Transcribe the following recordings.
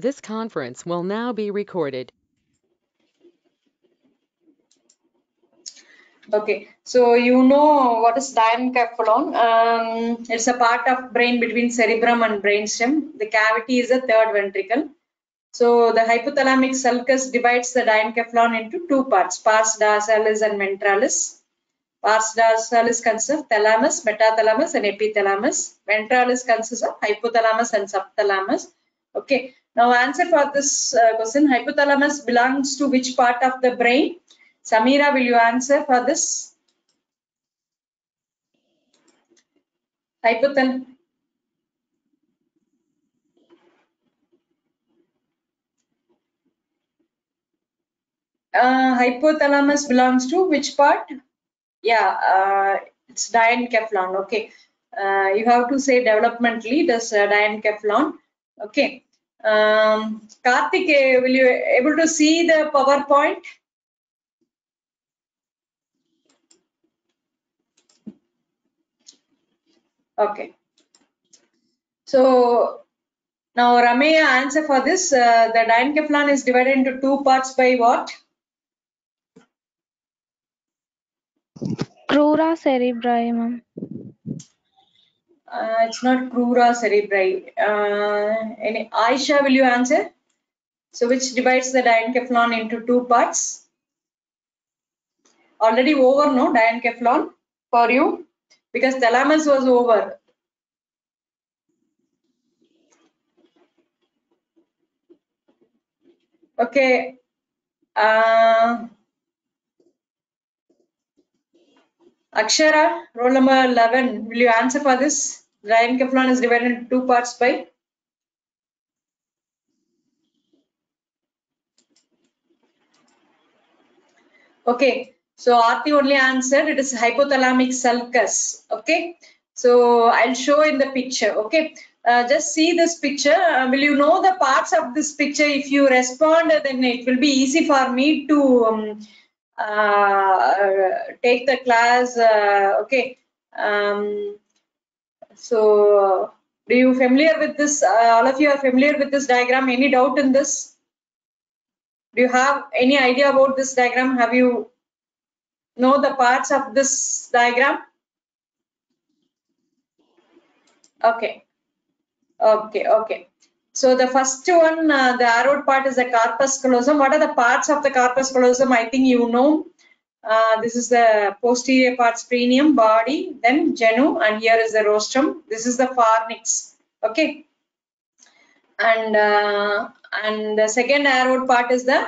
This conference will now be recorded. Okay, so you know what is diencephalon? Um, it's a part of brain between cerebrum and brainstem. The cavity is a third ventricle. So the hypothalamic sulcus divides the diencephalon into two parts, pars dorsalis and ventralis. Pars dorsalis consists of thalamus, metathalamus and epithalamus. Ventralis consists of hypothalamus and subthalamus. Okay, now answer for this uh, question, hypothalamus belongs to which part of the brain? Samira, will you answer for this? Hypothalamus. Uh, hypothalamus belongs to which part? Yeah, uh, it's diencephalon. Okay, uh, you have to say developmentally. Does uh, diencephalon? Okay. Um, Karthik, eh, will you able to see the PowerPoint? Okay. So now Ramaya answer for this. Uh, the diencephalon is divided into two parts by what? Crura cerebri, ma'am. Uh, it's not crura cerebri. Uh, any Aisha, will you answer? So which divides the diencephalon into two parts? Already over, no? Diencephalon for you because thalamus was over. Okay. Uh, Akshara, roll number 11. Will you answer for this? Diencephalon is divided into two parts by? Okay, so Aarti only answered it is hypothalamic sulcus. Okay, so I'll show in the picture. Okay, uh, just see this picture. Uh, will you know the parts of this picture? If you respond, then it will be easy for me to um, take the class. Uh, okay, um, so do you familiar with this? Uh, all of you are familiar with this diagram? Any doubt in this? Do you have any idea about this diagram? Have you know the parts of this diagram? Okay. Okay, okay. So the first one, uh, the arrowed part is the corpus callosum. What are the parts of the corpus callosum? I think you know. Uh, this is the posterior part, splenium, body, then genu, and here is the rostrum. This is the fornix. Okay. And uh, and the second arrowed part is the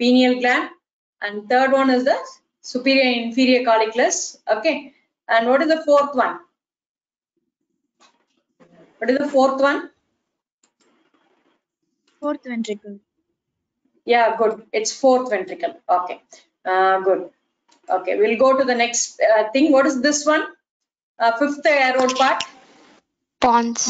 pineal gland, and third one is the superior inferior colliculus. Okay. And what is the fourth one? What is the fourth one? Fourth ventricle. Yeah, good. It's fourth ventricle. Okay, uh, good. Okay, we'll go to the next uh, thing. What is this one? Uh, fifth arrowed part. Pons.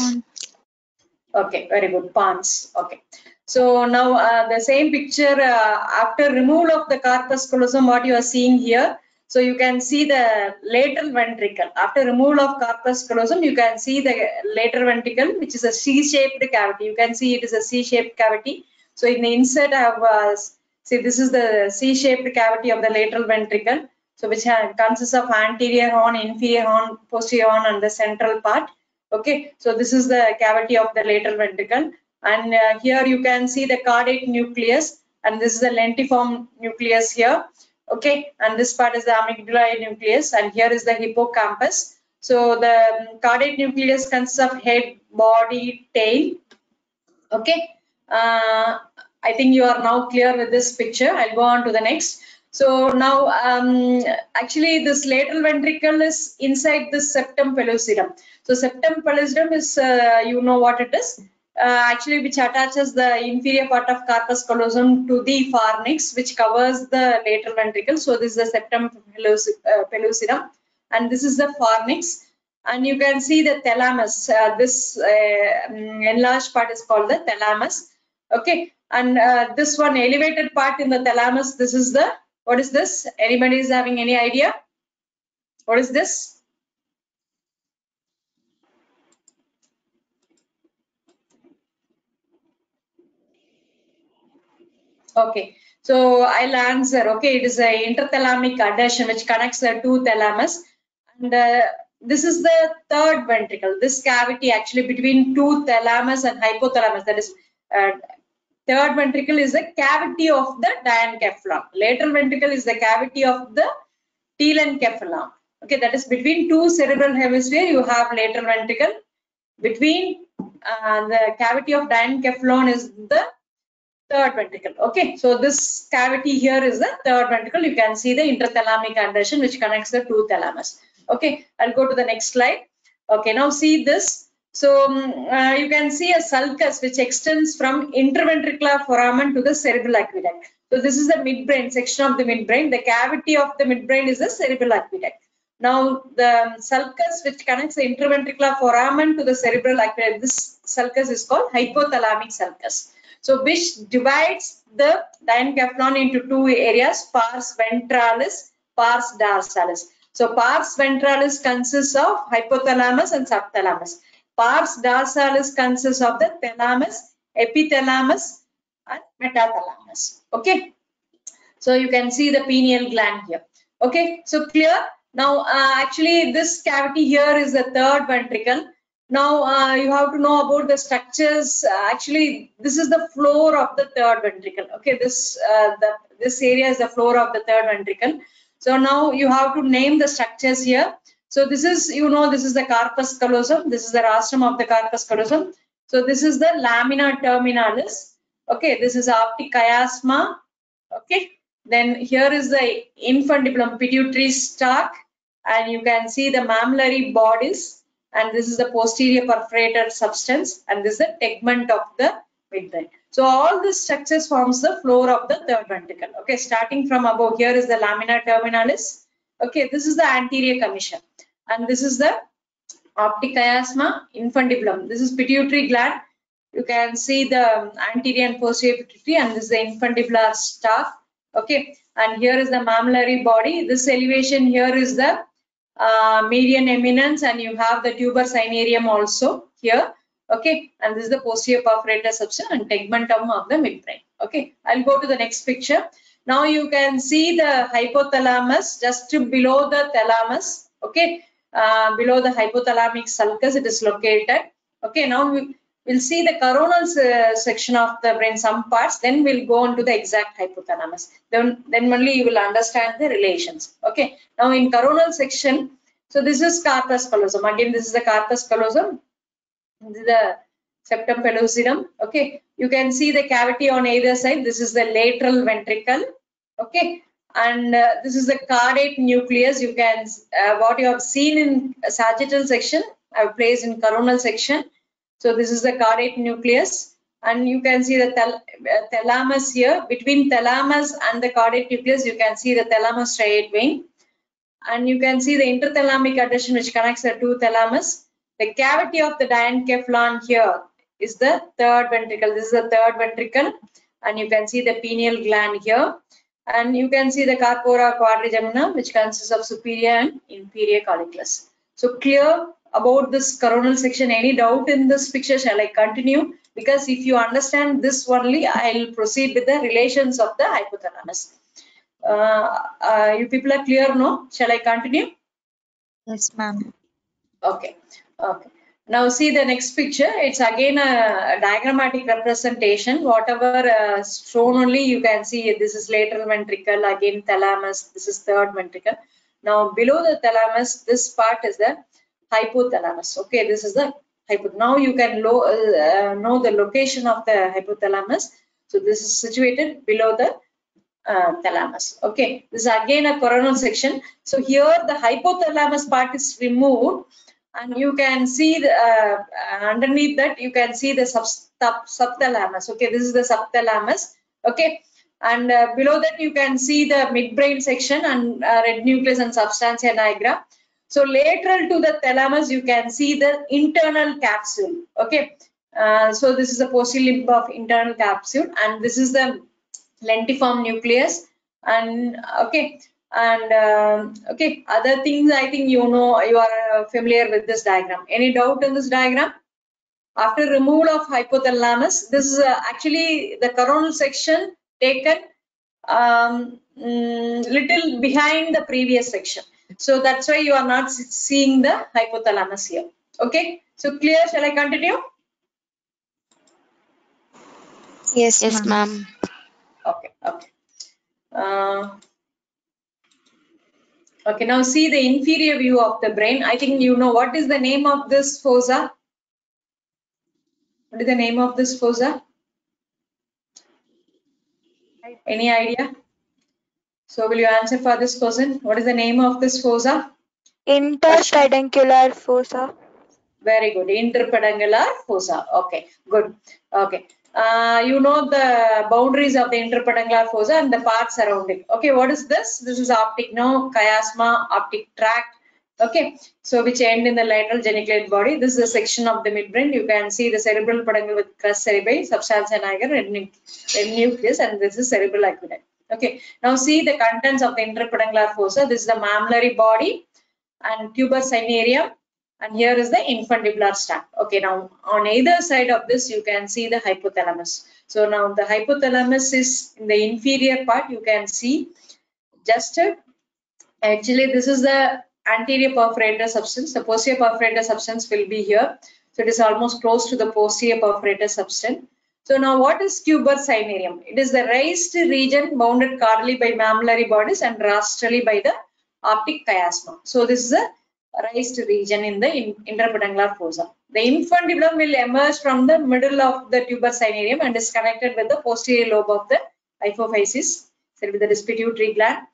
Okay, very good. Pons. Okay. So now uh, the same picture uh, after removal of the corpus callosum, what you are seeing here. So you can see the lateral ventricle. After removal of corpus callosum, you can see the lateral ventricle, which is a C-shaped cavity. You can see it is a C-shaped cavity. So in the insert, I have uh, see this is the C-shaped cavity of the lateral ventricle. So which consists of anterior horn, inferior horn, posterior horn, and the central part. Okay, so this is the cavity of the lateral ventricle. And uh, here you can see the caudate nucleus, and this is the lentiform nucleus here okay and this part is the amygdala nucleus and here is the hippocampus. So the caudate nucleus consists of head body tail. Okay uh, i think you are now clear with this picture. I'll go on to the next. So now um, actually this lateral ventricle is inside the septum pellucidum. So septum pellucidum is uh, you know what it is actually which attaches the inferior part of corpus callosum to the fornix which covers the lateral ventricle. So this is the septum uh, pellucidum and this is the fornix and you can see the thalamus. Uh, this uh, mm, enlarged part is called the thalamus. Okay. And uh, this one elevated part in the thalamus this is the what is this? Anybody is having any idea? What is this Okay, so I'll answer. Okay, it is a interthalamic adhesion which connects the two thalamus. And uh, this is the third ventricle. This cavity actually between two thalamus and hypothalamus. That is, uh, third ventricle is the cavity of the diencephalon. Lateral ventricle is the cavity of the telencephalon. Okay, that is between two cerebral hemisphere. You have lateral ventricle. Between uh, the cavity of diencephalon is the third ventricle. Okay, so this cavity here is the third ventricle. You can see the interthalamic adhesion which connects the two thalamus. Okay, I'll go to the next slide. Okay, now see this. So um, uh, you can see a sulcus which extends from interventricular foramen to the cerebral aqueduct. So this is the midbrain section of the midbrain. The cavity of the midbrain is the cerebral aqueduct. Now the sulcus which connects the interventricular foramen to the cerebral aqueduct, this sulcus is called hypothalamic sulcus. So which divides the diencephalon into two areas, pars ventralis, pars dorsalis. So pars ventralis consists of hypothalamus and subthalamus. Pars dorsalis consists of the thalamus, epithalamus and metathalamus. Okay. So you can see the pineal gland here. Okay. So clear. Now uh, actually this cavity here is the third ventricle. Now uh, you have to know about the structures. Uh, actually, this is the floor of the third ventricle. Okay, this uh, the this area is the floor of the third ventricle. So now you have to name the structures here. So this is, you know, this is the corpus callosum. This is the rostrum of the corpus callosum. So this is the lamina terminalis. Okay, this is optic chiasma. Okay, then here is the infundibulum pituitary stalk, and you can see the mammillary bodies. And this is the posterior perforated substance, and this is the tegment of the midbrain. So all these structures forms the floor of the third ventricle. Okay, starting from above here is the lamina terminalis. Okay, this is the anterior commissure, and this is the optic chiasma infundibulum. This is pituitary gland. You can see the anterior and posterior pituitary, and this is the infundibular stalk. Okay, and here is the mammillary body. This elevation here is the uh, median eminence, and you have the tuber cinereum also here okay? And this is the posterior perforated substance and tegmentum of the midbrain okay? I'll go to the next picture. Now you can see the hypothalamus just below the thalamus okay? Uh, below the hypothalamic sulcus it is located okay? Now we, will see the coronal uh, section of the brain some parts then we'll go on to the exact hypothalamus then then only you will understand the relations okay now in coronal section so this is corpus callosum again this is the corpus callosum the septum pellucidum. Okay, you can see the cavity on either side. This is the lateral ventricle. Okay, and uh, this is the caudate nucleus. You can uh, what you have seen in sagittal section. I have placed in coronal section. So this is the caudate nucleus, and you can see the uh, thalamus here. Between thalamus and the caudate nucleus, you can see the thalamus striate vein, and you can see the interthalamic adhesion which connects the two thalamus the cavity of the diencephalon here is the third ventricle. This is the third ventricle and you can see the pineal gland here. And you can see the corpora quadrigemina which consists of superior and inferior colliculus. So clear about this coronal section. Any doubt in this picture? Shall I continue? Because if you understand this only, I'll proceed with the relations of the hypothalamus. Uh, uh, you people are clear, no? Shall I continue? Yes, ma'am. Okay. Okay. Now see the next picture. It's again a, a diagrammatic representation. Whatever uh, shown only you can see this is lateral ventricle, again thalamus, this is third ventricle. Now below the thalamus, this part is the hypothalamus. Okay, this is the hypo. Now you can lo uh, know the location of the hypothalamus. So this is situated below the uh, thalamus. Okay, this is again a coronal section. So here the hypothalamus part is removed and you can see the, uh, underneath that you can see the sub, sub, subthalamus okay this is the subthalamus okay and uh, below that you can see the midbrain section and uh, red nucleus and substantia nigra so lateral to the thalamus you can see the internal capsule okay? Uh, so this is the posterior limb of internal capsule and this is the lentiform nucleus and okay? And uh, okay other things i think you know you are uh, familiar with this diagram. Any doubt in this diagram? After removal of hypothalamus this is uh, actually the coronal section taken um, mm, little behind the previous section. So that's why you are not seeing the hypothalamus here. Okay, so clear, shall I continue? Yes, Yes, ma'am. ma'am. Okay, okay. Uh, okay, now see the inferior view of the brain. I think you know what is the name of this fossa? What is the name of this fossa? Any idea? So will you answer for this person? What is the name of this fossa? Interpeduncular fossa. Very good. Interpeduncular fossa. Okay, good. Okay. Uh, you know the boundaries of the interpeduncular fossa and the parts surrounding. Okay, what is this? This is optic nerve, chiasma, optic tract. Okay, so which end in the lateral geniculate body. This is a section of the midbrain. You can see the cerebral peduncle with crus cerebri, substantia nu- red nucleus, and this is cerebral aqueduct. Okay, now see the contents of the interpeduncular fossa. This is the mammillary body and tuber cinereum and here is the infundibular stalk. Okay, now on either side of this you can see the hypothalamus. So now the hypothalamus is in the inferior part you can see just actually this is the anterior perforated substance. The posterior perforated substance will be here. So it is almost close to the posterior perforated substance. So now what is tuber cinereum? It is the raised region bounded caudally by mammillary bodies and rostrally by the optic chiasma. So this is a raised region in the in- fossa. The infundibulum will emerge from the middle of the tuber cinereum and is connected with the posterior lobe of the hypophysis, so with the respiratory gland.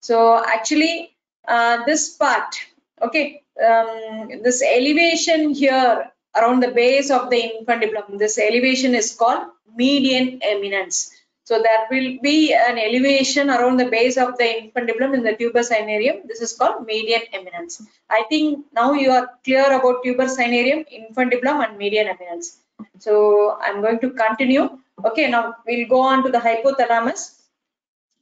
So actually, uh, this part, okay, um, this elevation here around the base of the infundibulum, this elevation is called median eminence. So there will be an elevation around the base of the infundibulum in the tuber cinereum. This is called median eminence. I think now you are clear about tuber cinereum, infundibulum and median eminence. So I'm going to continue. Okay, now we'll go on to the hypothalamus.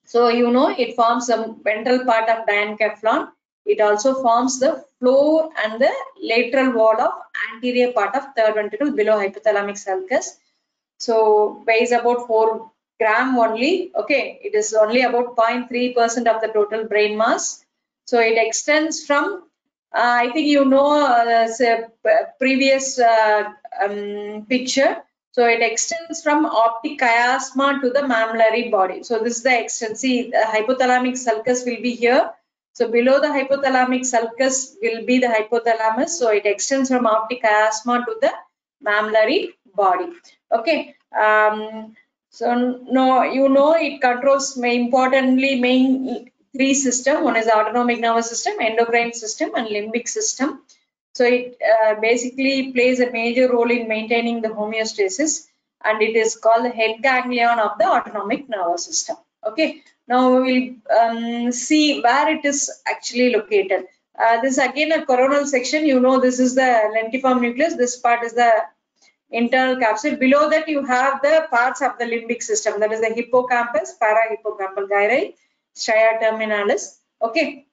So you know it forms the ventral part of diencephalon. It also forms the floor and the lateral wall of anterior part of third ventricle below hypothalamic sulcus. So weighs about 4 gram only. Okay, it is only about 0.3 percent of the total brain mass. So it extends from, uh, I think you know, uh, say, previous uh, um, picture. So it extends from optic chiasma to the mammillary body. So this is the extent. See, the hypothalamic sulcus will be here. So below the hypothalamic sulcus will be the hypothalamus. So it extends from optic chiasma to the mammillary body. Okay. Um, so no, you know it controls importantly main three system. One is autonomic nervous system, endocrine system, and limbic system. So it uh, basically plays a major role in maintaining the homeostasis, and it is called the head ganglion of the autonomic nervous system. Okay. Now we will um, see where it is actually located. Uh, this is again a coronal section. You know this is the lentiform nucleus. This part is the internal capsule. Below that you have the parts of the limbic system. That is the hippocampus, parahippocampal gyri, stria terminalis. Okay.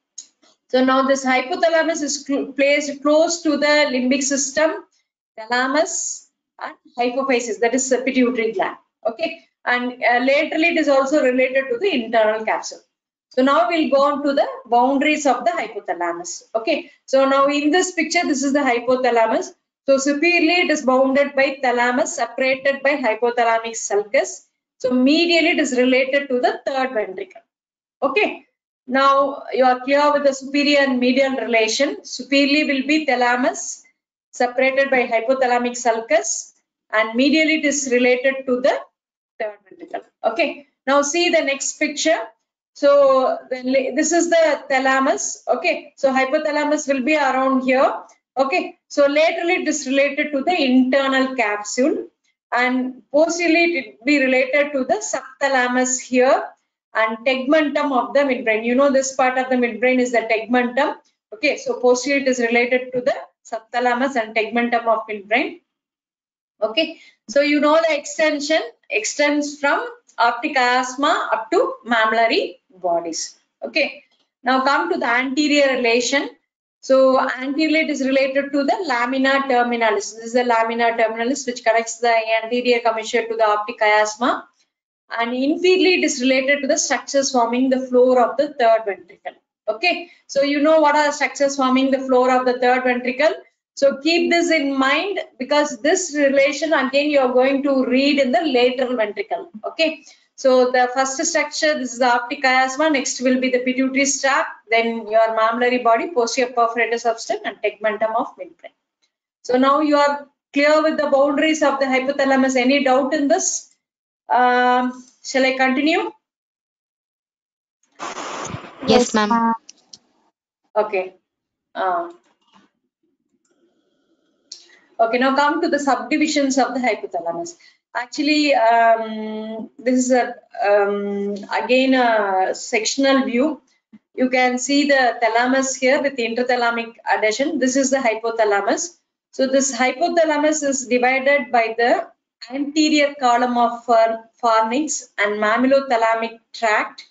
So now this hypothalamus is cl- placed close to the limbic system, thalamus and hypophysis. That is the pituitary gland. Okay. And uh, laterally it is also related to the internal capsule. So now we'll go on to the boundaries of the hypothalamus. Okay. So now in this picture, this is the hypothalamus. So superiorly it is bounded by thalamus separated by hypothalamic sulcus. So medially it is related to the third ventricle. Okay. Now you are clear with the superior and medial relation. Superiorly will be thalamus separated by hypothalamic sulcus and medially it is related to the ventricle. Okay. Now see the next picture. So this is the thalamus. Okay. So hypothalamus will be around here. Okay. So laterally it is related to the internal capsule and posteriorly it will be related to the subthalamus here and tegmentum of the midbrain. You know this part of the midbrain is the tegmentum. Okay. So posterior it is related to the subthalamus and tegmentum of midbrain. Okay. So you know the extension extends from optic chiasma up to mammillary bodies. Okay. Now come to the anterior relation. So anterior is related to the lamina terminalis. This is the lamina terminalis which connects the anterior commissure to the optic chiasma. and inferiorly it is related to the structures forming the floor of the third ventricle. Okay, so you know what are the structures forming the floor of the third ventricle. So keep this in mind because this relation again you are going to read in the lateral ventricle. Okay, so the first structure, this is the optic chiasma, next will be the pituitary tract, then your mammillary body, posterior perforated substance and tegmentum of midbrain. So now you are clear with the boundaries of the hypothalamus. Any doubt in this? Um, shall I continue? Yes, ma'am. Okay. Uh, okay, now come to the subdivisions of the hypothalamus. Actually, um, this is a, um, again a sectional view. You can see the thalamus here with the interthalamic adhesion. This is the hypothalamus. So this hypothalamus is divided by the anterior column of fornix and mammillothalamic tract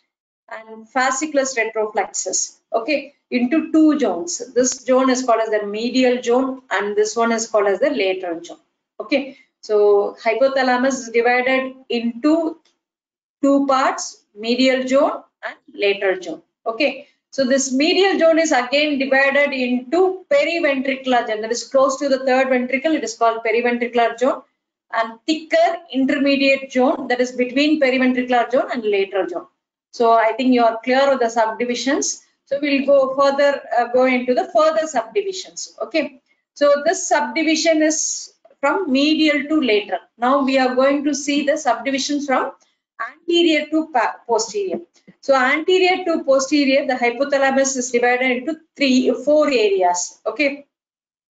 and fasciculus retroflexus. Okay, into two zones. This zone is called as the medial zone and this one is called as the lateral zone. Okay, so hypothalamus is divided into two parts, medial zone and lateral zone. Okay, so this medial zone is again divided into periventricular zone that is close to the third ventricle. It is called periventricular zone and thicker intermediate zone that is between periventricular zone and lateral zone. So I think you are clear with the subdivisions. So we'll go further, uh, go into the further subdivisions. Okay. So this subdivision is from medial to lateral. Now we are going to see the subdivisions from anterior to posterior. So anterior to posterior, the hypothalamus is divided into three, four areas. Okay.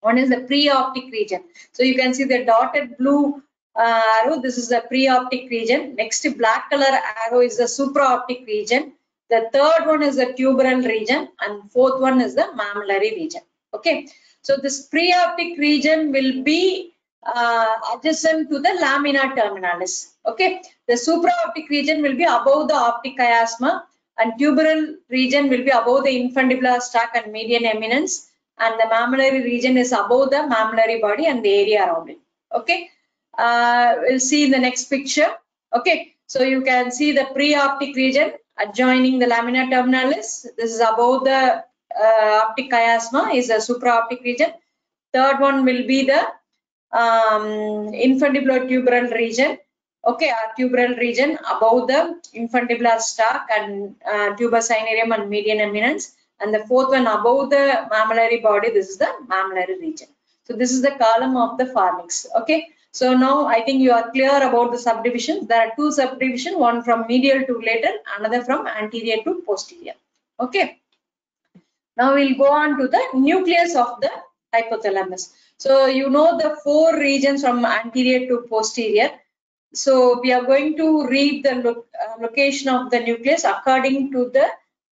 One is the preoptic region. So you can see the dotted blue uh, arrow. This is the preoptic region. Next black color arrow is the supraoptic region. The third one is the tuberal region and fourth one is the mammillary region. Okay. So this preoptic region will be uh, adjacent to the lamina terminalis. Okay. The supraoptic region will be above the optic chiasma and tuberal region will be above the infundibular tract and median eminence and the mammillary region is above the mammillary body and the area around it. Okay. Uh, we'll see in the next picture. Okay. So you can see the preoptic region adjoining the lamina terminalis. This is above the uh, optic chiasma is a supraoptic region. Third one will be the um, infundibular tuberal region. Okay, our tuberal region above the infundibular stalk and uh, tuber and median eminence. And the fourth one above the mammillary body, this is the mammillary region. So this is the column of the fornix. Okay. So now I think you are clear about the subdivisions. There are two subdivisions, one from medial to lateral, another from anterior to posterior. Okay. Now we'll go on to the nucleus of the hypothalamus. So you know the four regions from anterior to posterior. So we are going to read the lo uh, location of the nucleus according to the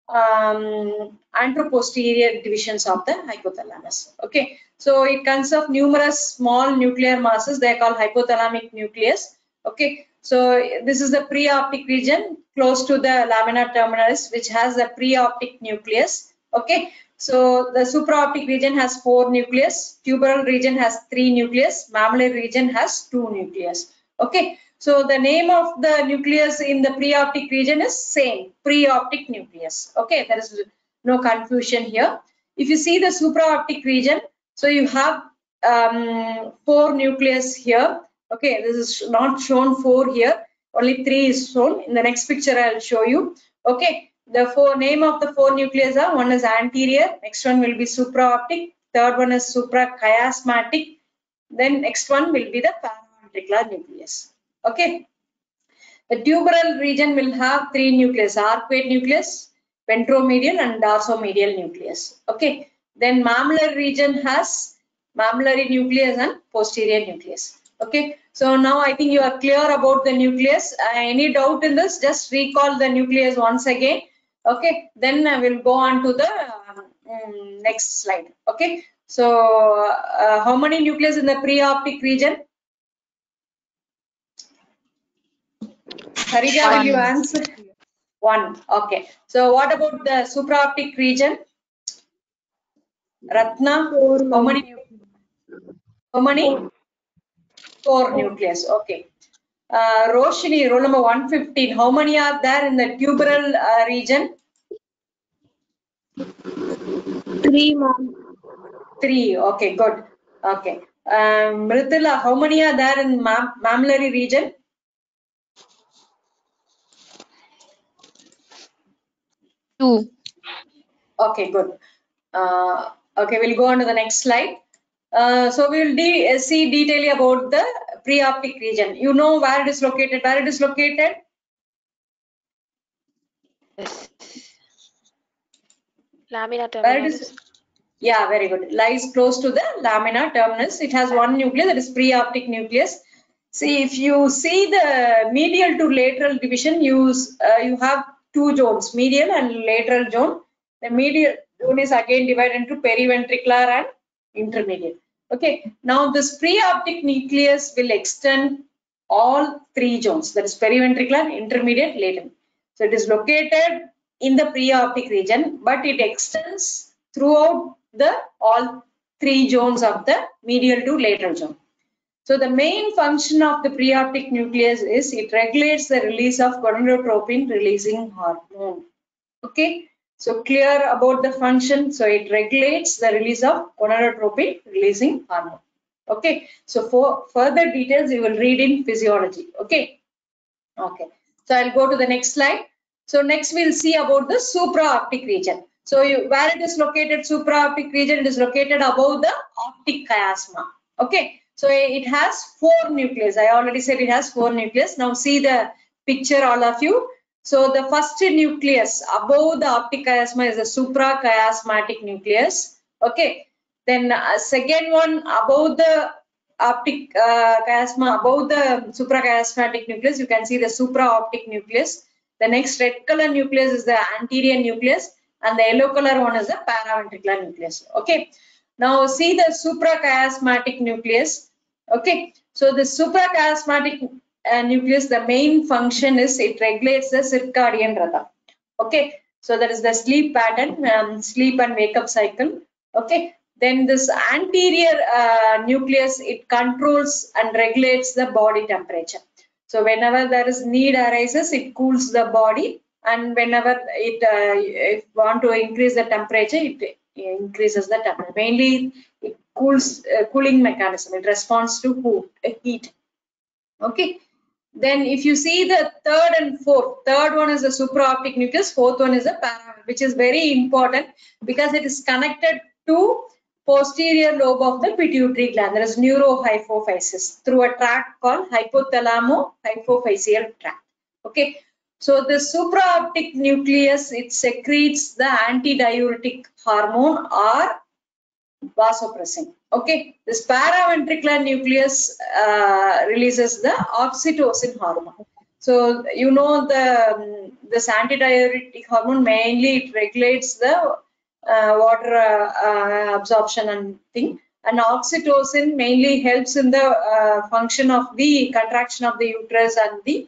um, anteroposterior divisions of the hypothalamus. Okay, so it consists of numerous small nuclear masses. They are called hypothalamic nucleus. Okay, so this is the preoptic region close to the lamina terminalis, which has the preoptic nucleus. Okay, so the supraoptic region has four nucleus, tuberal region has three nucleus, mammillary region has two nucleus. Okay, so the name of the nucleus in the preoptic region is same, preoptic nucleus. Okay, there is no confusion here. If you see the supraoptic region, so you have um, four nucleus here. Okay, this is not shown four here, only three is shown. In the next picture, I'll show you. Okay, the four name of the four nucleus are one is anterior, next one will be supraoptic, third one is suprachiasmatic, then next one will be the paraventricular nucleus. Okay. The tuberal region will have three nucleus, arcuate nucleus, ventromedial and dorsomedial nucleus. Okay. Then mammillary region has mammillary nucleus and posterior nucleus. Okay. So now I think you are clear about the nucleus. Uh, any doubt in this? Just recall the nucleus once again. Okay. Then I will go on to the um, next slide. Okay. So uh, how many nucleus in the preoptic region? Harija, will you answer? One. Okay. So what about the supraoptic region? Ratna, how many? How many? Four nucleus. Okay. Uh, Roshini, roll number 115. How many are there in the tuberal uh, region? Three, mom. Three. Okay, good. Okay. Um, Mritila, how many are there in mam- mammillary region? Two. Okay, good. Uh, okay, we'll go on to the next slide. Uh, so we will de uh, see detail about the preoptic region. You know where it is located, where it is located? Yes. Lamina Where it terminalis. is? Yeah, very good. Lies close to the lamina terminus. It has one nucleus, that is preoptic nucleus. See, if you see the medial to lateral division, you, uh, you have two zones, medial and lateral zone. The medial zone is again divided into periventricular and intermediate. Okay, now this preoptic nucleus will extend all three zones, that is periventricular, intermediate, latent. So it is located in the preoptic region, but it extends throughout the all three zones of the medial to lateral zone. So the main function of the preoptic nucleus is it regulates the release of gonadotropin releasing hormone. Okay, so clear about the function. So it regulates the release of gonadotropin releasing hormone. Okay, so for further details you will read in physiology. Okay, okay. So I'll go to the next slide. So next we'll see about the supraoptic region. So you, where it is located, supraoptic region, it is located above the optic chiasma. Okay, so it has four nucleus. I already said it has four nucleus. Now see the picture, all of you. So the first nucleus above the optic chiasma is the suprachiasmatic nucleus. Okay, then uh, second one above the optic uh, chiasma, above the suprachiasmatic nucleus, you can see the supraoptic nucleus. The next red color nucleus is the anterior nucleus and the yellow color one is the paraventricular nucleus. Okay. Now see the suprachiasmatic nucleus. Okay. So the suprachiasmatic uh, nucleus, the main function is it regulates the circadian rhythm. Okay. So that is the sleep pattern, um, sleep and wake up cycle. Okay. Then this anterior uh, nucleus, it controls and regulates the body temperature. So whenever there is need arises, it cools the body and whenever it uh, if want to increase the temperature, it increases the temperature. Mainly cools uh, cooling mechanism. It responds to heat-. Okay. Then if you see the third and fourth, third one is the supraoptic nucleus, fourth one is a para, which is very important because it is connected to posterior lobe of the pituitary gland. There is neurohypophysis through a tract called hypothalamo-hypophyseal tract. Okay. So the supraoptic nucleus, it secretes the antidiuretic hormone or vasopressin. Okay, this paraventricular nucleus uh, releases the oxytocin hormone. So you know the um, this antidiuretic hormone mainly it regulates the uh, water uh, absorption and thing. And oxytocin mainly helps in the uh, function of the contraction of the uterus and the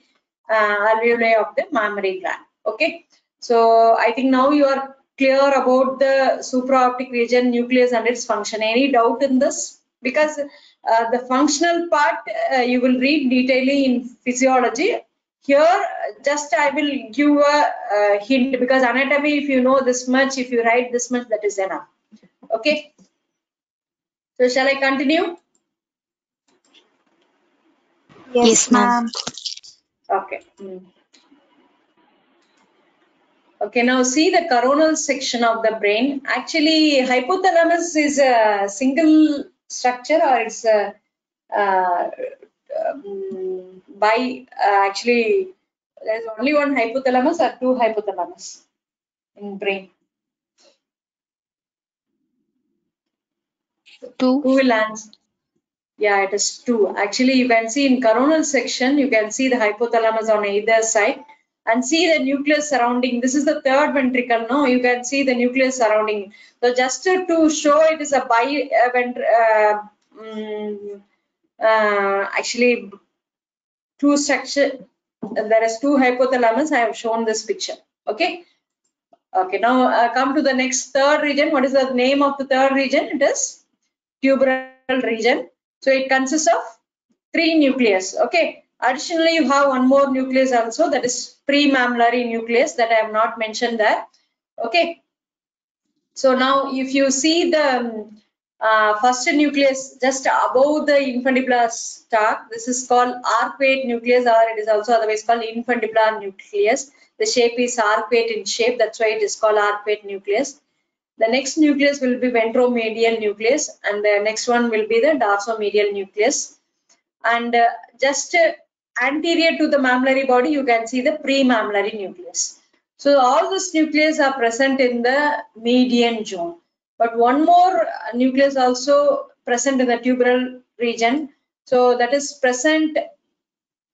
uh, alveoli of the mammary gland. Okay, so I think now you are clear about the supraoptic region, nucleus and its function. Any doubt in this? Because uh, the functional part uh, you will read detailing in physiology. Here, just I will give a, uh hint because anatomy, if you know this much, if you write this much, that is enough. Okay. So shall I continue? Yes, ma'am. Okay. Mm. Okay, now see the coronal section of the brain. Actually, hypothalamus is a single structure or it's a uh, um, by uh, actually there's only one hypothalamus or two hypothalamus in brain. Two. Who will answer? Yeah, it is two. Actually, you can see in coronal section, you can see the hypothalamus on either side and see the nucleus surrounding. This is the third ventricle, no? You can see the nucleus surrounding. So just to, show it is a bi uh, mm, uh, actually two structure. There is two hypothalamus. I have shown this picture. Okay. Okay. Now uh, come to the next third region. What is the name of the third region? It is tuberal region. So it consists of three nucleus. Okay. Additionally, you have one more nucleus also that is pre-mammillary nucleus that I have not mentioned there. Okay. So now if you see the um, uh, first nucleus just above the infundibular stalk, this is called arcuate nucleus or it is also otherwise called infundibular nucleus. The shape is arcuate in shape, that's why it is called arcuate nucleus. The next nucleus will be ventromedial nucleus and the next one will be the dorsomedial nucleus. And uh, just uh, anterior to the mammillary body, you can see the pre-mammillary nucleus. So all these nucleus are present in the median zone. But one more nucleus also present in the tuberal region. So that is present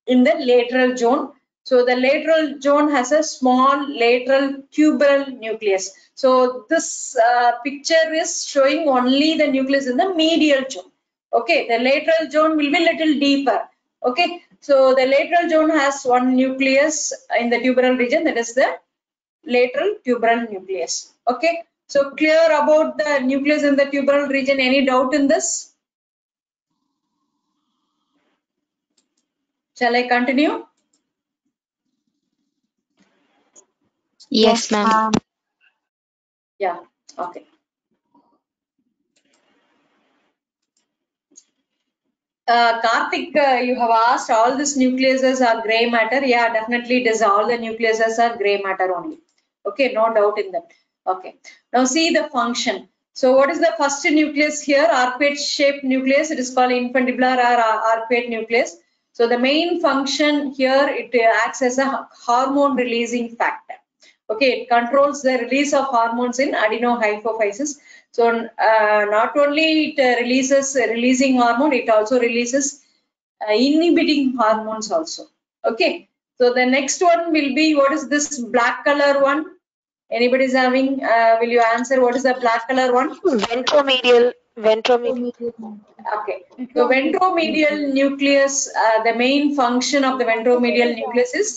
in the lateral zone. So the lateral zone has a small lateral tuberal nucleus. So this uh, picture is showing only the nucleus in the medial zone. Okay, the lateral zone will be little deeper. Okay, so the lateral zone has one nucleus in the tuberal region that is the lateral tuberal nucleus. Okay, so clear about the nucleus in the tuberal region. Any doubt in this? Shall I continue? Yes, ma'am. Yeah, okay. Uh, Karthik, uh, you have asked all these nucleuses are gray matter. Yeah, definitely it is all the nucleuses are gray matter only. Okay, no doubt in that. Okay, now see the function. So what is the first nucleus here? Arcuate shaped nucleus. It is called infundibular or arcuate nucleus. So the main function here, it acts as a hormone releasing factor. Okay, it controls the release of hormones in adenohypophysis. So uh, not only it releases releasing hormone, it also releases uh, inhibiting hormones also. Okay, so the next one will be what is this black color one? Anybody is having? Uh, will you answer what is the black color one? Ventromedial, ventromedial. Okay, so ventromedial nucleus, uh, the main function of the ventromedial nucleus is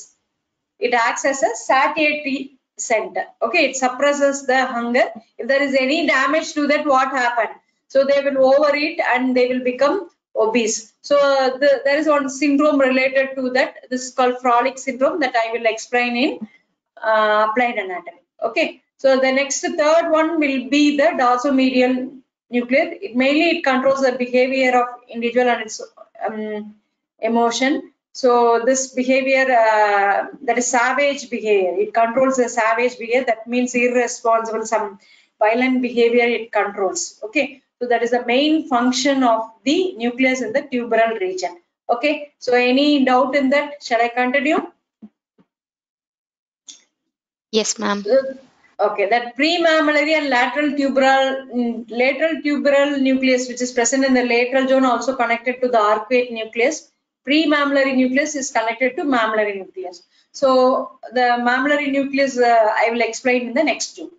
it acts as a satiety center. Okay, it suppresses the hunger. If there is any damage to that, what happen? So they will overeat and they will become obese. So uh, the, there is one syndrome related to that. This is called Frohlich syndrome that I will explain in uh, applied anatomy. Okay, so the next third one will be the dorsomedial nucleus. It mainly it controls the behavior of individual and its um, emotion. So this behavior, uh, that is savage behavior. It controls the savage behavior. That means irresponsible, some violent behavior it controls. Okay. So that is the main function of the nucleus in the tuberal region. Okay. So any doubt in that? Shall I continue? Yes, ma'am. Okay, that pre-mammillary and lateral tuberal, mm, lateral tuberal nucleus, which is present in the lateral zone, also connected to the arcuate nucleus. Pre-mammillary nucleus is connected to mammillary nucleus. So the mammillary nucleus, uh, I will explain in the next June.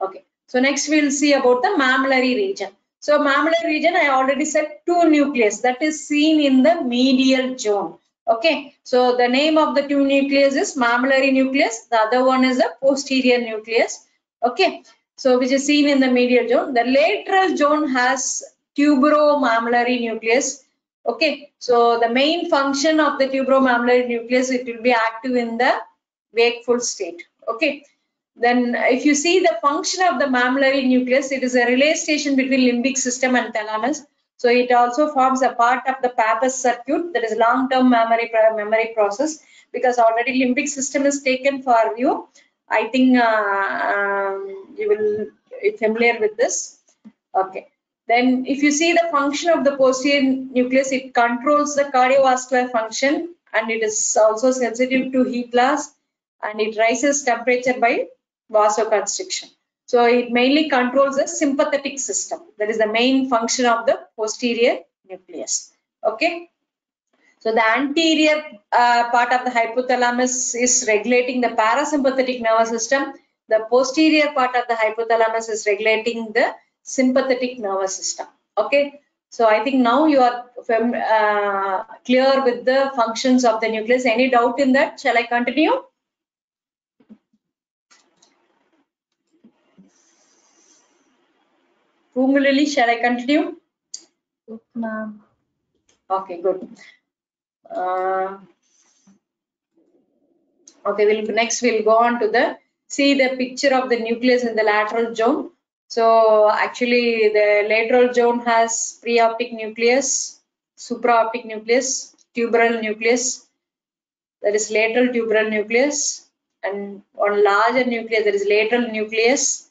Okay, so next we'll see about the mammillary region. So mammillary region, I already said two nucleus that is seen in the medial zone. Okay, so the name of the two nucleus is mammillary nucleus. The other one is the posterior nucleus. Okay, so which is seen in the medial zone. The lateral zone has tuberomammillary nucleus. Okay, so the main function of the tuberomammillary nucleus, it will be active in the wakeful state. Okay, then if you see the function of the mammillary nucleus, it is a relay station between limbic system and thalamus. So it also forms a part of the Papez circuit that is long-term memory memory process because already limbic system is taken for you. I think uh, um, you will be familiar with this. Okay. Then if you see the function of the posterior nucleus, it controls the cardiovascular function and it is also sensitive to heat loss and it raises temperature by vasoconstriction. So it mainly controls the sympathetic system. That is the main function of the posterior nucleus. Okay. So the anterior uh, part of the hypothalamus is regulating the parasympathetic nervous system. The posterior part of the hypothalamus is regulating the sympathetic nervous system. Okay. So I think now you are uh, clear with the functions of the nucleus. Any doubt in that? Shall I continue? Pumulili, shall I continue? Yes, ma'am. Okay, good. Uh, Okay, we'll next we'll go on to the see the picture of the nucleus in the lateral zone. So actually the lateral zone has preoptic nucleus, supraoptic nucleus, tuberal nucleus, that is lateral tuberal nucleus, and on larger nucleus there is lateral nucleus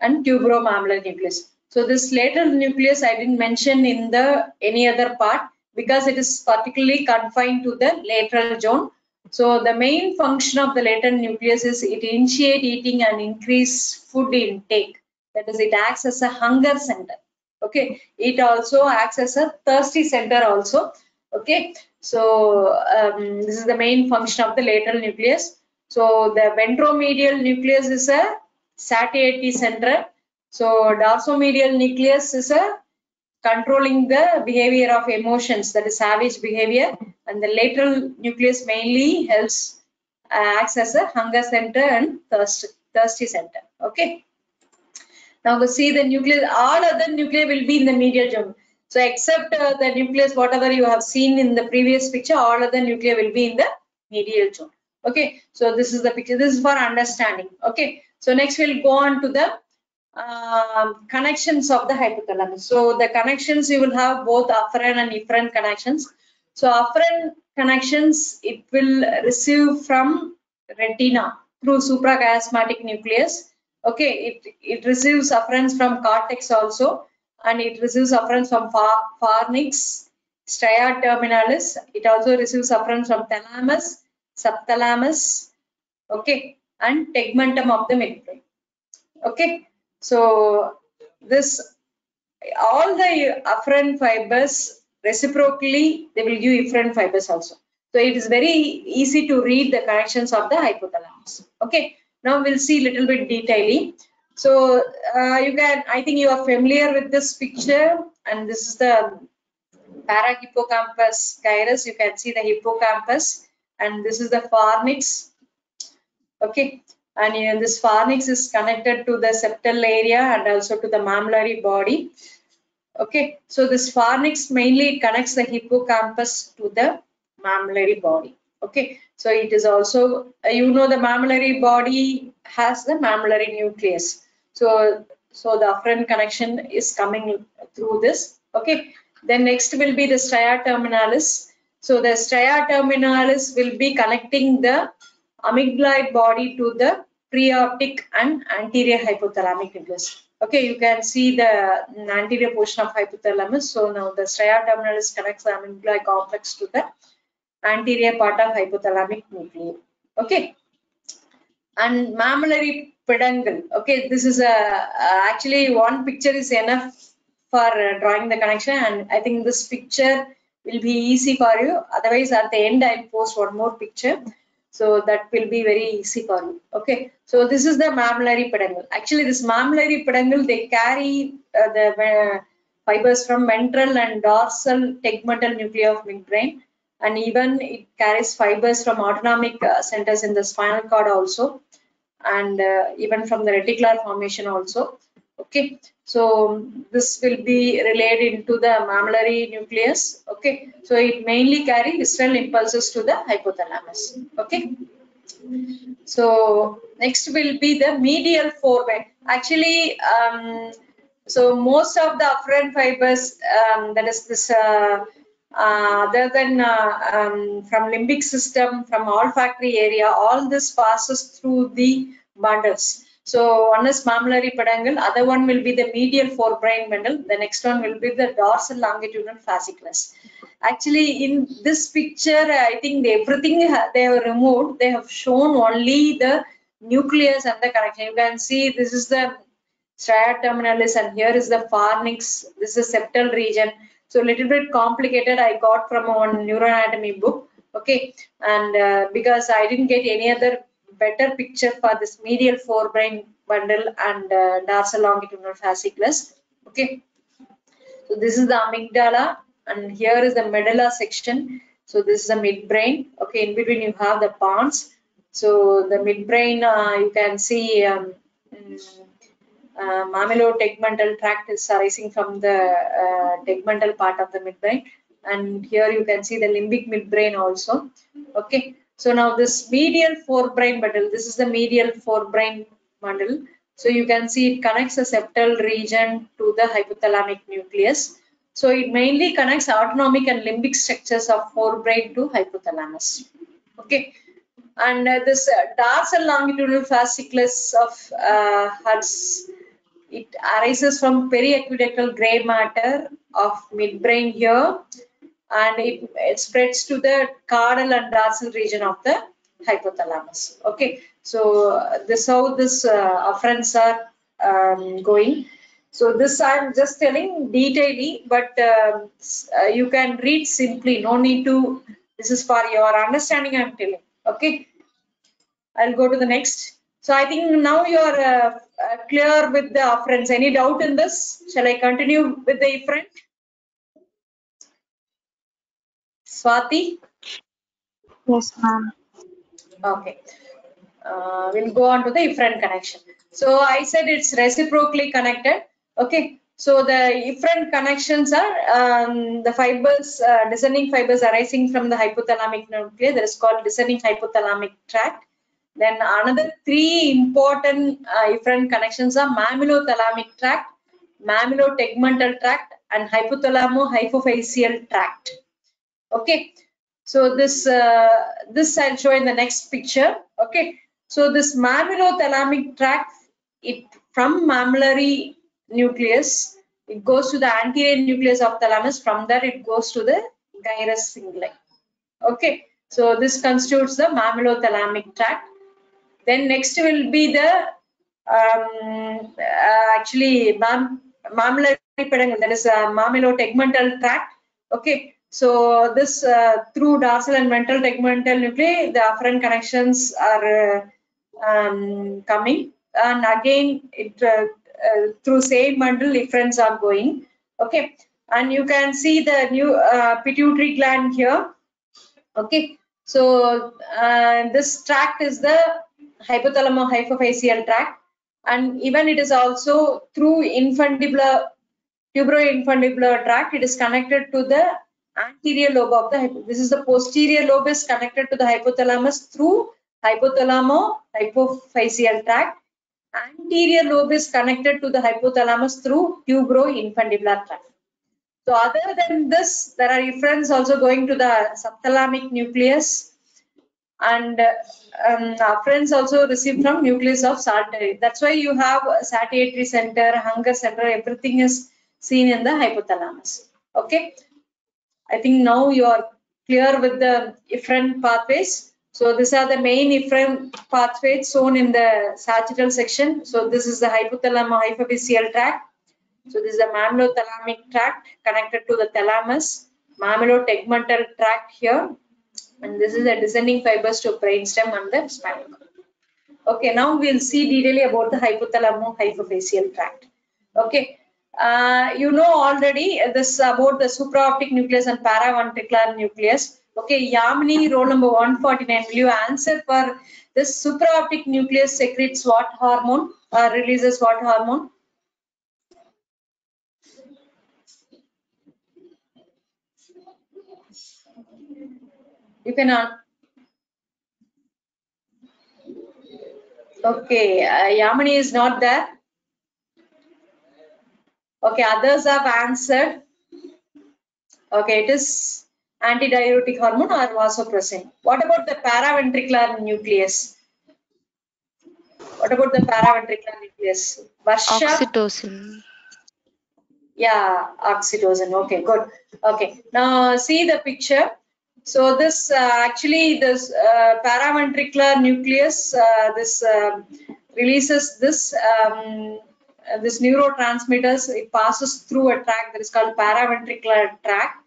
and tuberomammillary nucleus. So this lateral nucleus I didn't mention in the any other part because it is particularly confined to the lateral zone. So the main function of the lateral nucleus is it initiate eating and increase food intake. That is, it acts as a hunger center. Okay, it also acts as a thirsty center also. Okay, so um, this is the main function of the lateral nucleus. So the ventromedial nucleus is a satiety center. So dorsomedial nucleus is a controlling the behavior of emotions, that is savage behavior, and the lateral nucleus mainly helps uh, acts as a hunger center and thirst, thirsty center. Okay. Now we see the nucleus, all other nuclei will be in the medial zone. So except uh, the nucleus, whatever you have seen in the previous picture, all other nuclei will be in the medial zone. Okay, so this is the picture. This is for understanding. Okay, so next we'll go on to the um, connections of the hypothalamus. So the connections you will have both afferent and efferent connections. So afferent connections it will receive from retina through suprachiasmatic nucleus. Okay, it it receives afferents from cortex also, and it receives afferents from pha- fornix, stria terminalis. It also receives afferents from thalamus, subthalamus. Okay, and tegmentum of the midbrain. Okay, so this all the afferent fibers reciprocally they will give efferent fibers also. So it is very easy to read the connections of the hypothalamus. Okay, now we'll see little bit detailing. So uh, you can, I think you are familiar with this picture, and this is the parahippocampus gyrus. You can see the hippocampus, and this is the fornix. Okay, and uh, this fornix is connected to the septal area and also to the mammillary body. Okay, so this fornix mainly connects the hippocampus to the mammillary body. Okay, so it is also, uh, you know, the mammillary body has the mammillary nucleus. So, so the afferent connection is coming through this. Okay, then next will be the stria terminalis. So the stria terminalis will be connecting the amygdaloid body to the preoptic and anterior hypothalamic nucleus. Okay, you can see the anterior portion of hypothalamus. So now the stria terminalis connects the amygdaloid complex to the anterior part of hypothalamic nucleus. Okay, and mammillary peduncle. Okay, this is a actually one picture is enough for uh, drawing the connection, and I think this picture will be easy for you. Otherwise, at the end, I'll post one more picture so that will be very easy for you. Okay? So this is the mammillary peduncle actually this mammillary peduncle they carry uh, the uh, fibers from ventral and dorsal tegmental nuclei of midbrain and even it carries fibers from autonomic uh, centers in the spinal cord also. And uh, even from the reticular formation also. Okay so this will be relayed into the mammillary nucleus okay? So it mainly carry visceral impulses to the hypothalamus okay? So next will be the medial forebrain actually um, so most of the afferent fibers um, that is this uh, uh, other than uh, um, from limbic system from olfactory area all this passes through the bundles so one is mammillary peduncle, other one will be the medial forebrain bundle, the next one will be the dorsal longitudinal fasciculus. Actually, in this picture, I think everything they have removed, they have shown only the nucleus and the connection. You can see this is the stria terminalis and here is the fornix, this is the septal region. So a little bit complicated I got from one neuroanatomy book. Okay, and uh, because I didn't get any other better picture for this medial forebrain bundle and uh, dorsal longitudinal fasciculus. Okay, so this is the amygdala and here is the medulla section. So this is the midbrain. Okay, in between you have the pons. So the midbrain, uh, you can see um, uh, mammato-tegmental tract is arising from the uh, tegmental part of the midbrain. And here you can see the limbic midbrain also. Okay, So now this medial forebrain bundle, this is the medial forebrain bundle. So you can see it connects the septal region to the hypothalamic nucleus. So it mainly connects autonomic and limbic structures of forebrain to hypothalamus. Okay. And uh, this uh, dorsal longitudinal fasciculus of uh, Schütz, it arises from periaqueductal gray matter of midbrain here and it, it spreads to the caudal and dorsal region of the hypothalamus. Okay, so uh, this how this uh, afferents are um, going. So this I'm just telling detailedly, but um, uh, you can read simply. No need to. This is for your understanding. I'm telling. Okay, I'll go to the next. So I think now you are uh, uh, clear with the afferents. Any doubt in this? Shall I continue with the efferent? Swati? Yes, ma'am. Okay. Uh, we'll go on to the efferent connection. So I said it's reciprocally connected. Okay. So the efferent connections are um, the fibers, uh, descending fibers arising from the hypothalamic nucleus that is called descending hypothalamic tract. Then another three important uh, efferent connections are mammillothalamic tract, mammillotegmental tract, and hypothalamo-hypophyseal tract. Okay, so this uh, this I'll show in the next picture. Okay, so this mammillothalamic tract, it from mammillary nucleus, it goes to the anterior nucleus of thalamus. From there, it goes to the gyrus cinguli. Okay, so this constitutes the mammillothalamic tract. Then next will be the um, uh, actually mam mammillary peduncle, that is uh, mammillotegmental tract. Okay, so this uh, through dorsal and ventral tegmental nuclei, the afferent connections are uh, um, coming, and again it uh, uh, through same bundle efferents are going. Okay, and you can see the new uh, pituitary gland here. Okay, so uh, this tract is the hypothalamo-hypophyseal tract, and even it is also through infundibular tuberoinfundibular tract. It is connected to the anterior lobe of the hypo. This is the posterior lobe is connected to the hypothalamus through hypothalamo-hypophyseal tract. Anterior lobe is connected to the hypothalamus through tuberoinfundibular tract. So other than this, there are efferents also going to the subthalamic nucleus and um, afferents also received from nucleus of solitary. That's why you have satiety center, hunger center, everything is seen in the hypothalamus. Okay. I think now you are clear with the efferent pathways. So these are the main efferent pathways shown in the sagittal section. So this is the hypothalamo-hypophyseal tract. So this is the mammillothalamic tract connected to the thalamus, mammillotegmental tract here, and this is the descending fibers to brainstem and the spinal cord. Okay, now we'll see detailing about the hypothalamo-hypophyseal tract. Okay, uh, you know already this about the supraoptic nucleus and paraventricular nucleus. Okay, Yamini roll number 149. Will you answer for this supraoptic nucleus secretes what hormone or releases what hormone? You can uh, Okay, uh, Yamini is not there. Okay, others have answered. Okay, it is antidiuretic hormone or vasopressin. What about the paraventricular nucleus? What about the paraventricular nucleus? Varsha? Oxytocin. Yeah, oxytocin. Okay, good. Okay, now see the picture. So this uh, actually this uh, paraventricular nucleus, uh, this um, releases this um, uh, this neurotransmitters. It passes through a tract that is called paraventricular tract.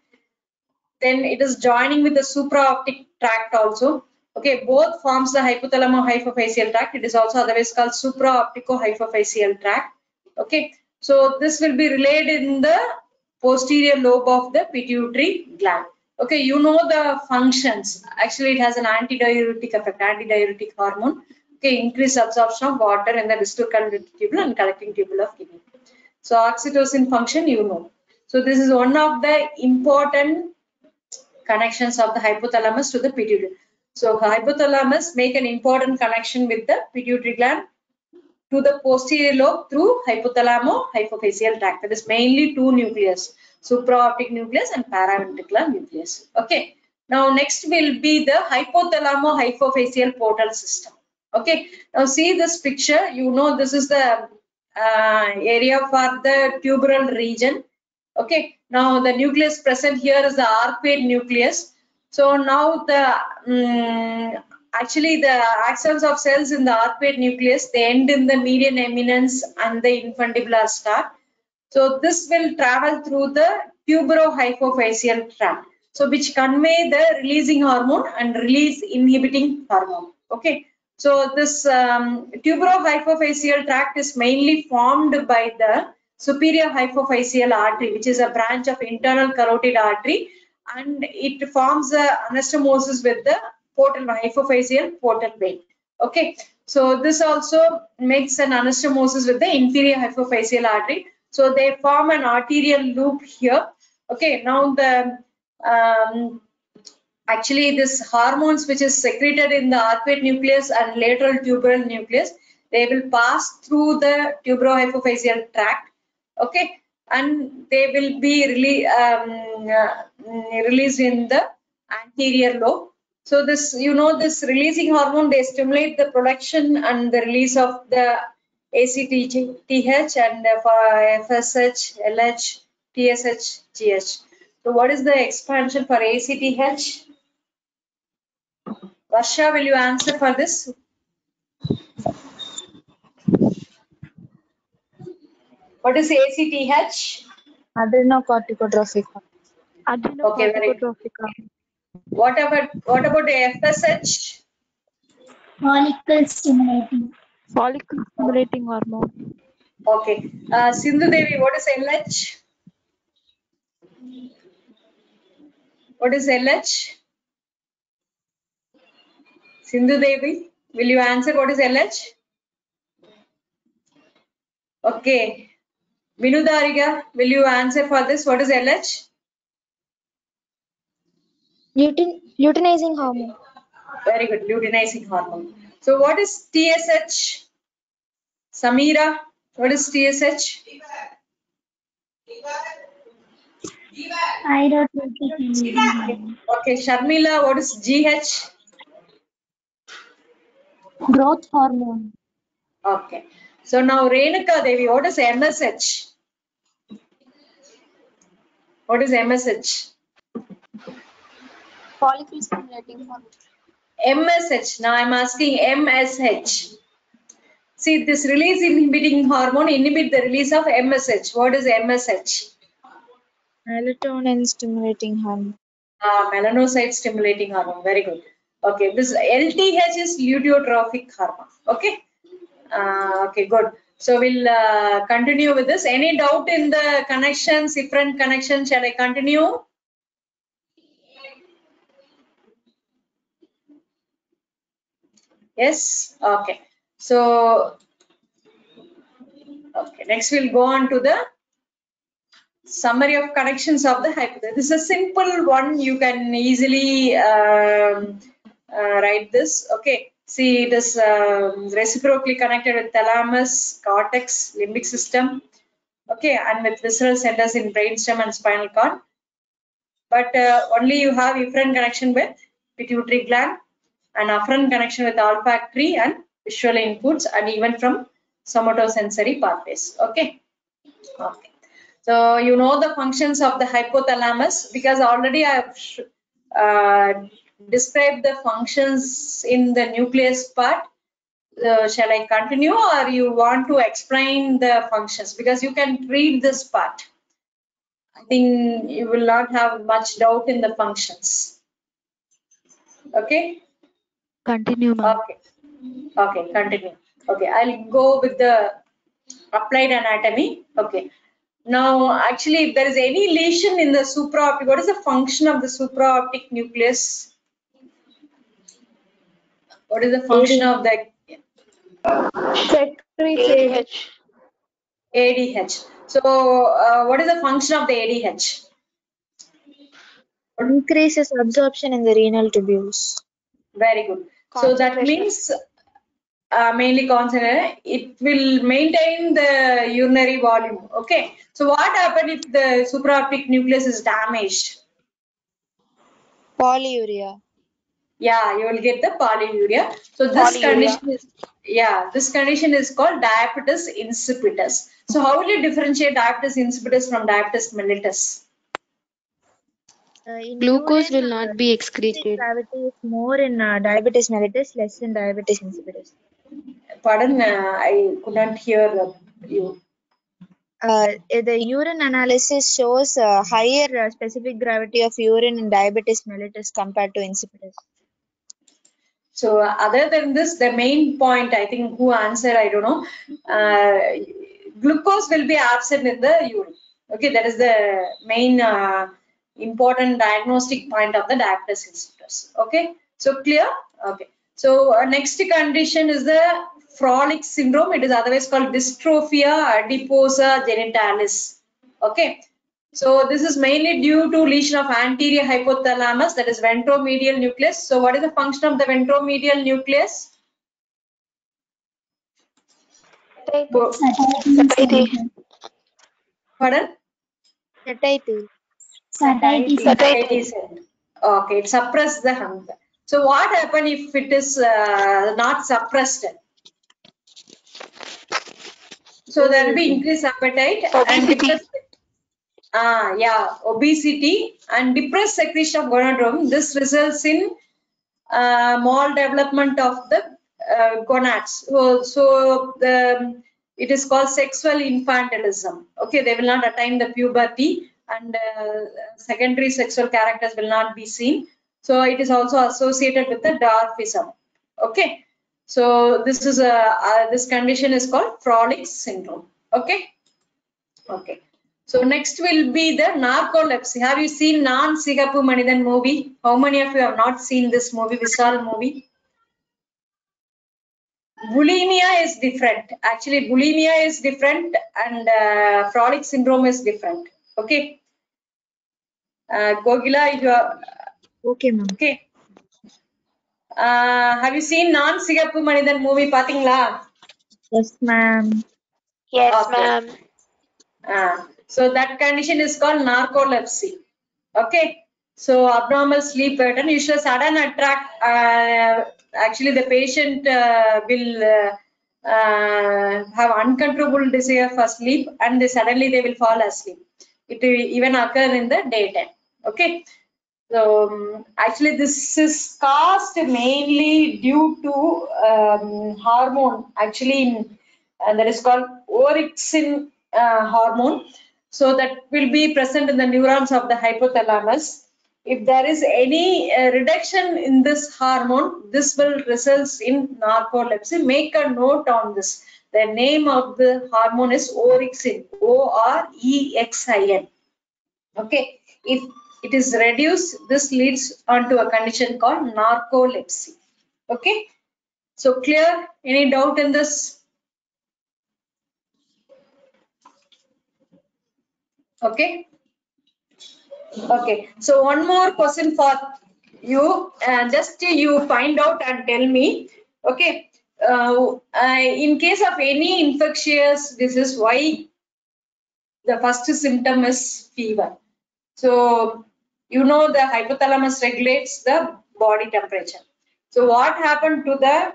Then it is joining with the supraoptic tract also. Okay, both forms the hypothalamo-hypophyseal tract. It is also otherwise called supraoptico-hypophyseal tract. Okay, so this will be relayed in the posterior lobe of the pituitary gland. Okay, you know the functions. Actually, it has an antidiuretic effect, antidiuretic hormone. Okay, increased absorption of water in the distal conducting tubule and collecting tubule of kidney. So oxytocin function, you know. So this is one of the important connections of the hypothalamus to the pituitary. So hypothalamus make an important connection with the pituitary gland to the posterior lobe through hypothalamo-hypophyseal tract. That is mainly two nucleus, supraoptic nucleus and paraventricular nucleus. Okay. Now next will be the hypothalamo-hypophyseal portal system. Okay. Now see this picture. You know this is the uh, area for the tuberal region. Okay. Now the nucleus present here is the arcuate nucleus. So now the um, actually the axons of cells in the arcuate nucleus they end in the median eminence and the infundibular stalk. So this will travel through the tuberohypophyseal tract. So which convey the releasing hormone and release inhibiting hormone. Okay. So this um, tuberohypophyseal tract is mainly formed by the superior hypophyseal artery, which is a branch of internal carotid artery, and it forms a anastomosis with the portal hypophyseal portal vein. Okay, so this also makes an anastomosis with the inferior hypophyseal artery. So they form an arterial loop here. Okay, now the um, actually this hormones which is secreted in the arcuate nucleus and lateral tuberal nucleus, they will pass through the tuberohypophyseal tract. Okay, and they will be really um, uh, released in the anterior lobe so this, you know, this releasing hormone, they stimulate the production and the release of the ACTH and for FSH, LH, TSH, GH. So what is the expansion for ACTH? Varsha, will you answer for this? What is ACTH? Adrenocorticotrophic. Okay, very good. What about what about FSH? Follicle stimulating. Follicle stimulating hormone. Okay. Uh, Sindhu Devi, what is LH? What is LH? Sindhu Devi, will you answer what is LH? Okay. Vinudariga, will you answer for this? What is LH? Lutein, luteinizing hormone. Very good, luteinizing hormone. So what is TSH? Samira, what is TSH? Okay, Sharmila, what is GH? Growth hormone. Okay. So now Renuka Devi, what is MSH? What is MSH? Follicle stimulating hormone. MSH. Now I'm asking MSH. See, this release inhibiting hormone inhibit the release of MSH. What is MSH? Melatonin stimulating hormone. Uh, melanocyte stimulating hormone. Very good. Okay, this LTH is luteotrophic hormone. Okay. Uh, okay, good. So we'll uh, continue with this. Any doubt in the connections, different connections? Shall I continue? Yes. Okay. So, okay. Next, we'll go on to the summary of connections of the hypothalamus. This is a simple one. You can easily um, write this. Okay. See, it is um, reciprocally connected with thalamus, cortex, limbic system. Okay, and with visceral centers in brainstem and spinal cord. But uh, only you have efferent connection with pituitary gland and afferent connection with olfactory and visual inputs and even from somatosensory pathways. Okay. Okay. So you know the functions of the hypothalamus because already I have uh, described the functions in the nucleus part. Uh, shall I continue or you want to explain the functions because you can read this part. I think you will not have much doubt in the functions. Okay. Continue, ma'am. Okay. Okay, continue. Okay, I'll go with the applied anatomy. Okay. Now, actually, if there is any lesion in the supraoptic, what is the function of the supraoptic nucleus? What is the function of the ADH. ADH? So, uh, what is the function of the ADH? Increases absorption in the renal tubules. Very good. So that means uh, mainly concentrate. It will maintain the urinary volume. Okay. So what happens if the supraoptic nucleus is damaged? Polyuria. Yeah, you will get the polyuria. So this Polyuria. condition is yeah, this condition is called diabetes insipidus. So how will you differentiate diabetes insipidus from diabetes mellitus? Uh, Glucose will not be excreted. gravity is more in uh, diabetes mellitus, less in diabetes insipidus. Pardon, uh, I could not hear you. Uh, the urine analysis shows uh, higher uh, specific gravity of urine in diabetes mellitus compared to insipidus. So other than this, the main point, I think who answered, I don't know. Uh, glucose will be absent in the urine. Okay, that is the main uh, important diagnostic point of the diabetes insipidus. Okay, so clear? Okay. So uh, next condition is the Frohlich syndrome. It is otherwise called dystrophia adiposa genitalis. Okay. So this is mainly due to lesion of anterior hypothalamus, that is ventromedial nucleus. So what is the function of the ventromedial nucleus? Satiety. Pardon? Satiety. Satiety. Satiety. Okay, it suppress the hunger. So what happen if it is uh, not suppressed? So there will be increased appetite and Obesity. Ah, yeah, obesity and depressed secretion of gonadotropin. This results in uh, development of the uh, gonads. So, so the it is called sexual infantilism. Okay, they will not attain the puberty and uh, secondary sexual characters will not be seen. So it is also associated with the dwarfism. Okay, so this is a uh, this condition is called Frohlich syndrome. Okay, okay. So next will be the narcolepsy. Have you seen Naan Sigappu Manithan movie? How many of you have not seen this movie, Vishal movie? Bulimia is different. Actually, bulimia is different and uh, Frohlich syndrome is different. Okay. Uh, Gogila, you are Okay, ma'am. okay. Uh, have you seen Naan Sigappu Manithan movie? Patingla? Yes, ma'am. Yes, Okay. ma'am. Uh, so that condition is called narcolepsy. Okay. So abnormal sleep pattern, usually sudden attack. Uh, actually, the patient uh, will uh, uh, have uncontrollable desire for sleep, and they suddenly they will fall asleep. It will even occur in the daytime. Okay. So um, actually, this is caused mainly due to um, hormone. Actually, in, uh, that is called orexin uh, hormone. So that will be present in the neurons of the hypothalamus. If there is any uh, reduction in this hormone, this will result in narcolepsy. Make a note on this. The name of the hormone is orexin, O-R-E-X-I-N. Okay. If it is reduced, this leads on to a condition called narcolepsy. Okay. So clear? Any doubt in this? Okay. Okay. So one more question for you. Uh, just you find out and tell me. Okay. Uh, uh, in case of any infectious disease, why the first symptom is fever? So you know the hypothalamus regulates the body temperature. So what happened to the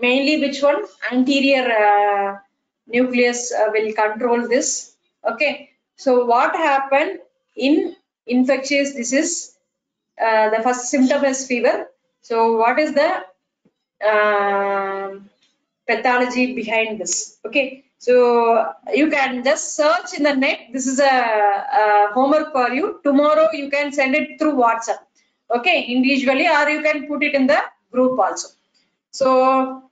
mainly which one anterior uh, nucleus uh, will control this. Okay. So what happened in infectious disease? Uh, the first symptom is fever. So what is the uh, pathology behind this? Okay. So you can just search in the net. This is a, a homework for you. Tomorrow you can send it through WhatsApp. Okay, individually, or you can put it in the group also. So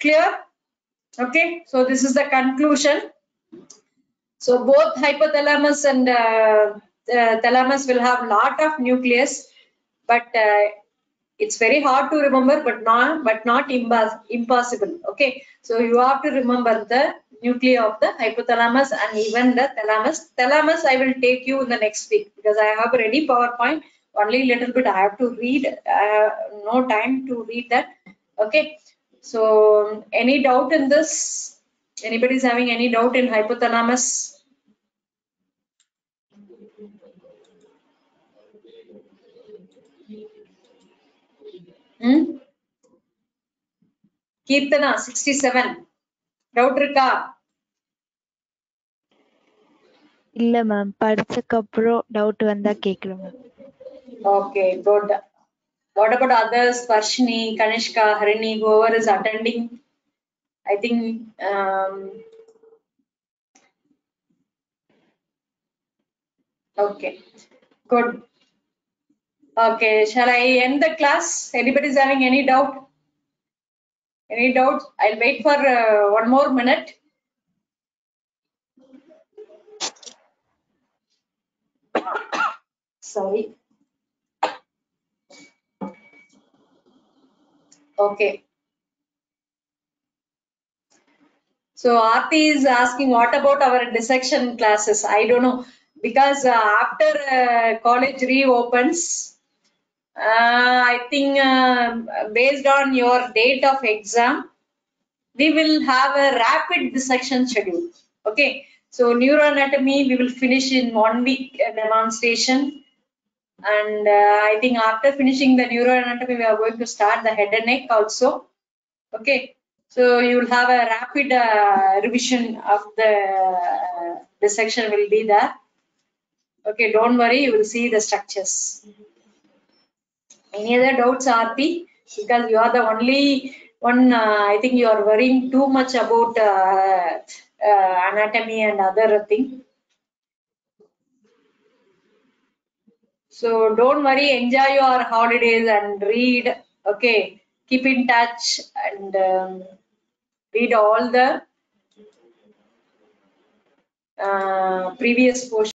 clear? Okay. So this is the conclusion. So both hypothalamus and uh, uh, thalamus will have a lot of nucleus, but uh, it's very hard to remember, but not but not impos- impossible. Okay, so you have to remember the nuclei of the hypothalamus and even the thalamus. Thalamus I will take you in the next week because I have ready PowerPoint. only little bit I have to read, uh, no time to read that. Okay, so any doubt in this? Anybody's having any doubt in hypothalamus? Hmm? Kirtana, 67. Doubt இருக்கா? இல்ல ma'am படிச்சதுக்கு அப்புறம் doubt வந்தா கேக்குறேன் ma'am Okay, good. What about others? Varshini, Kanishka, Harini, whoever is attending? I think, um, okay, good. Okay, shall I end the class? Anybody's having any doubt? Any doubt? I'll wait for uh, one more minute. Sorry. Okay. So Aarti is asking, what about our dissection classes? I don't know, because uh, after uh, college reopens, uh, I think uh, based on your date of exam, we will have a rapid dissection schedule. Okay, so neuroanatomy we will finish in one week uh, demonstration. And uh, I think after finishing the neuroanatomy, we are going to start the head and neck also. Okay, so you will have a rapid uh, revision of the uh, dissection will be there. Okay, don't worry, you will see the structures. Any other doubts, Aarti? Because you are the only one, uh, I think you are worrying too much about uh, uh, anatomy and other thing. So don't worry, enjoy your holidays and read. Okay, keep in touch and um, read all the uh, previous portion.